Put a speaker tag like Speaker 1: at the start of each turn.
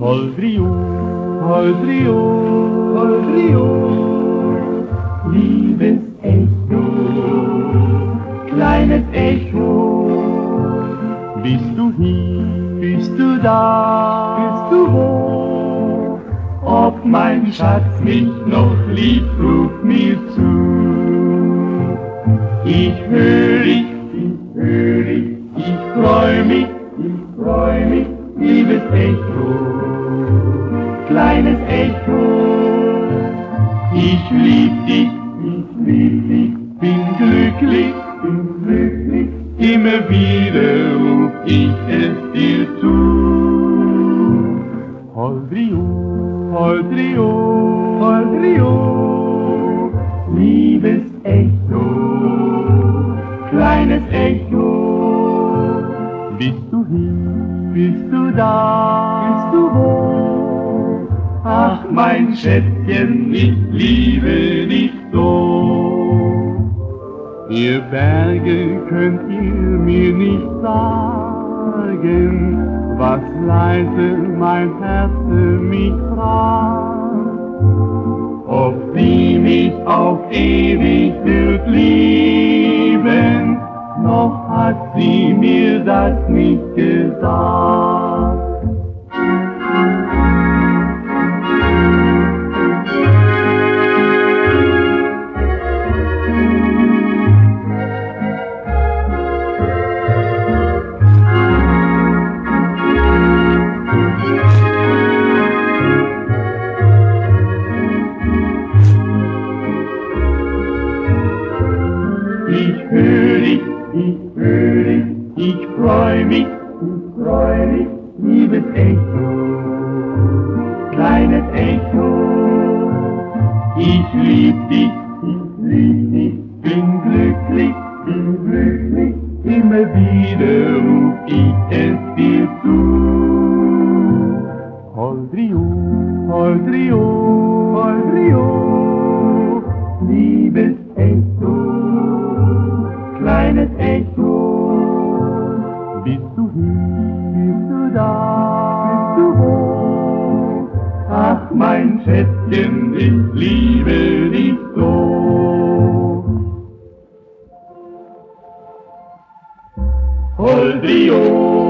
Speaker 1: Holdrio, Holdrio, Holdrio, liebes Echo, kleines Echo,
Speaker 2: bist du hier, bist du da,
Speaker 1: bist du wo? Ob mein Schatz mich noch liebt, ruft mir zu. Ich höre, dich liebes Echo, kleines Echo. Ich lieb dich, ich lieb dich, bin glücklich, bin glücklich, immer wieder ruf ich es dir zu.
Speaker 2: Holdrio, Holdrio,
Speaker 1: Holdrio, liebes Echo, kleines Echo.
Speaker 2: Bist du hier, bist du da,
Speaker 1: bist du wo? Ach, mein Schätzchen, ich liebe dich so.
Speaker 2: Ihr Berge könnt ihr mir nicht sagen, was leise mein Herz mich fragt.
Speaker 1: Ob sie mich auf ewig wird lieben, noch hat sie nicht gesagt. Ich höre dich, ich dich, ich freu mich, ich freu mich, liebes Echo, kleines Echo. Ich lieb dich, ich lieb dich, bin glücklich, bin glücklich, immer wieder ruf ich es dir zu.
Speaker 2: Holdrio, Holdrio, Bist du hier, bist du da,
Speaker 1: bist du wo? Ach, mein Schätzchen, ich liebe dich so. Holdrio.